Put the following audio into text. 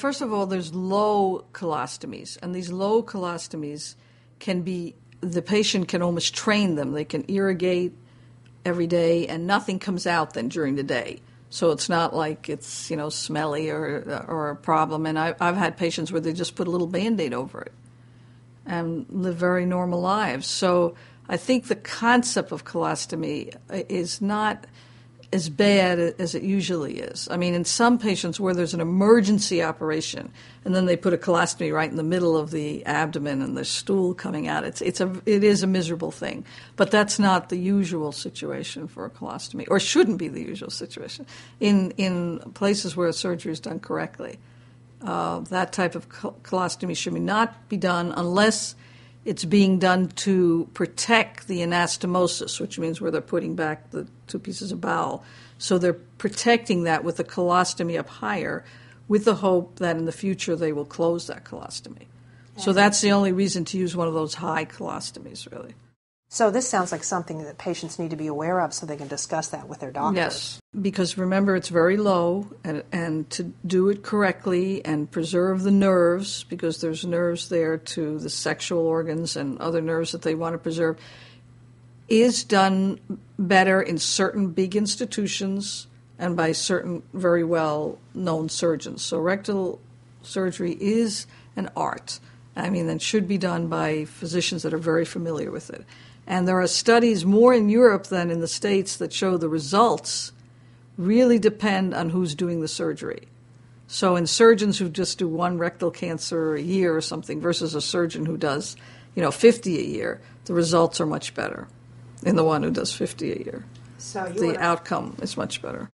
First of all, there's low colostomies, and these low colostomies can be the patient can almost train them. They can irrigate every day, and nothing comes out then during the day. So it's not like it's you know smelly or or a problem. And I, I've had patients where they just put a little band-aid over it and live very normal lives. So I think the concept of colostomy is not as bad as it usually is. I mean, in some patients where there's an emergency operation and then they put a colostomy right in the middle of the abdomen and there's stool coming out, it's, it's a, it is a miserable thing. But that's not the usual situation for a colostomy, or shouldn't be the usual situation in, in places where surgery is done correctly. Uh, that type of colostomy should not be done unless it's being done to protect the anastomosis, which means where they're putting back the two pieces of bowel. So they're protecting that with a colostomy up higher with the hope that in the future they will close that colostomy. So that's the only reason to use one of those high colostomies, really. So this sounds like something that patients need to be aware of so they can discuss that with their doctors. Yes, because remember it's very low and, and to do it correctly and preserve the nerves because there's nerves there to the sexual organs and other nerves that they want to preserve is done better in certain big institutions and by certain very well known surgeons. So rectal surgery is an art. I mean, that should be done by physicians that are very familiar with it. And there are studies more in Europe than in the States that show the results really depend on who's doing the surgery. So, in surgeons who just do one rectal cancer a year or something versus a surgeon who does, you know, 50 a year, the results are much better in the one who does 50 a year. So the outcome is much better.